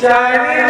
Chinese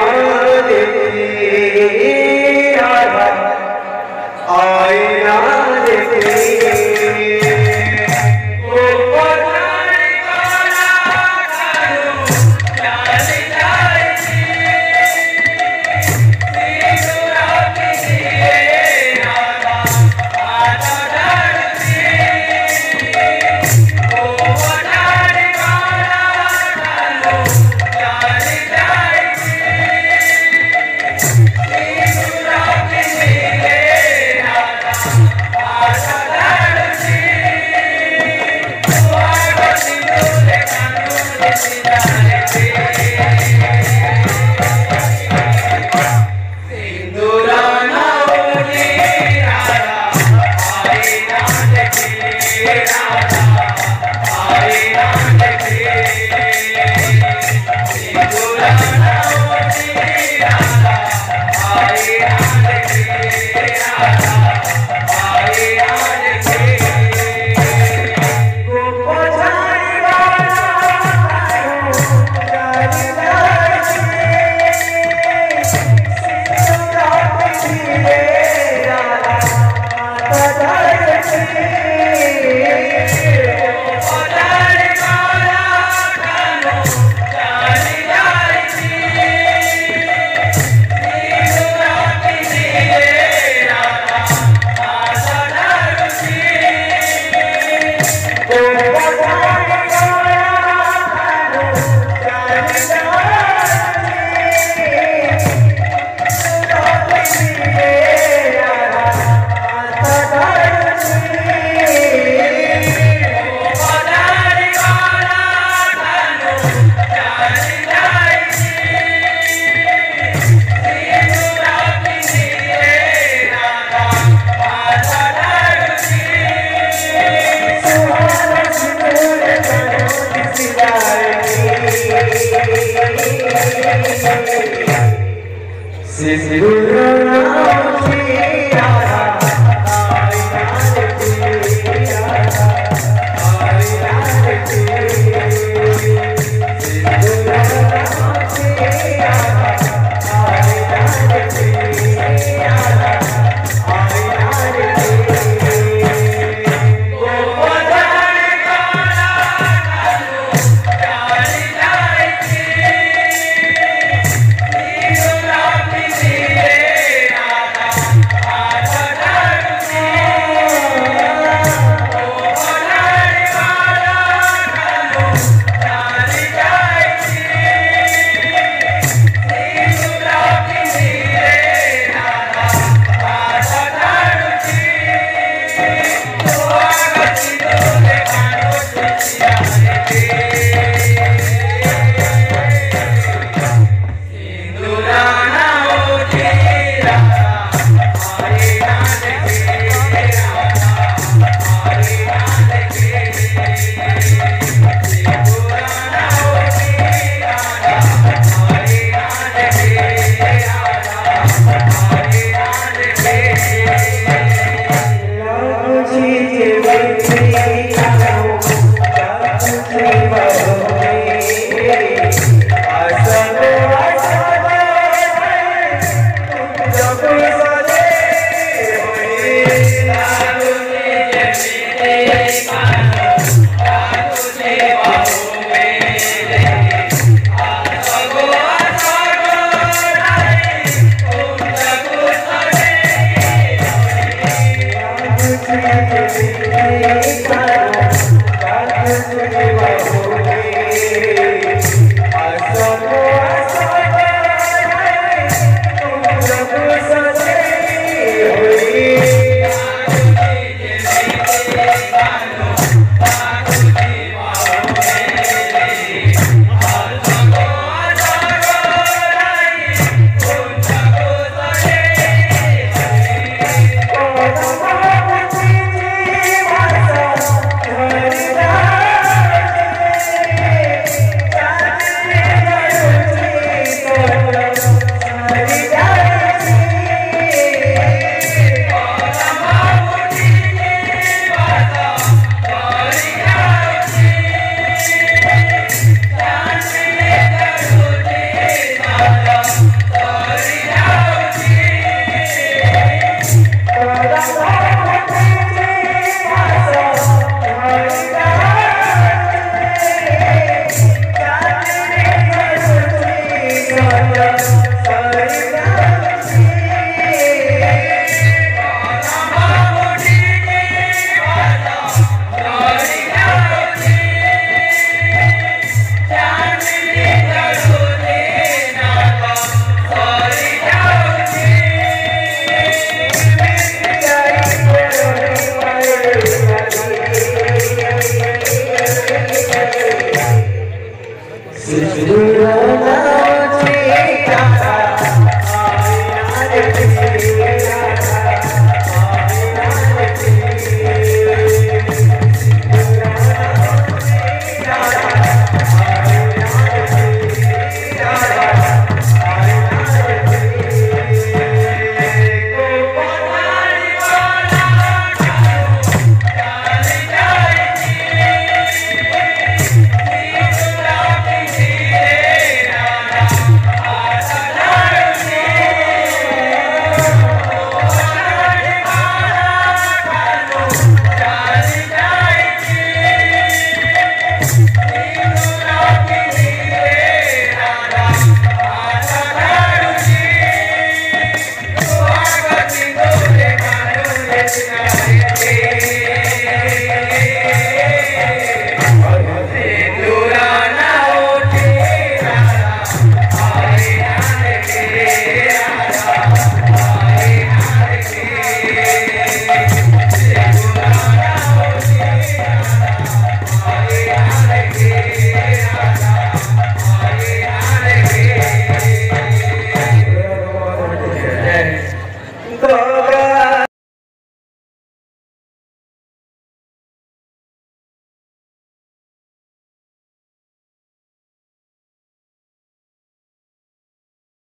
Deus.